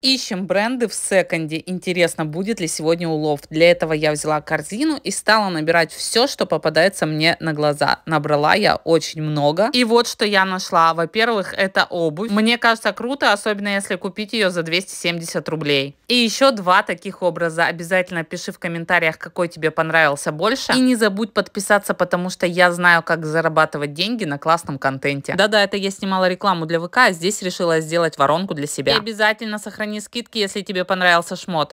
Ищем бренды в секонде. Интересно, будет ли сегодня улов. Для этого я взяла корзину и стала набирать все, что попадается мне на глаза. Набрала я очень много. И вот что я нашла. Во-первых, это обувь. Мне кажется круто, особенно если купить ее за 270 рублей. И еще два таких образа. Обязательно пиши в комментариях, какой тебе понравился больше. И не забудь подписаться, потому что я знаю, как зарабатывать деньги на классном контенте. Да-да, это я снимала рекламу для ВК, а здесь решила сделать воронку для себя. И обязательно сохрани скидки, если тебе понравился шмот.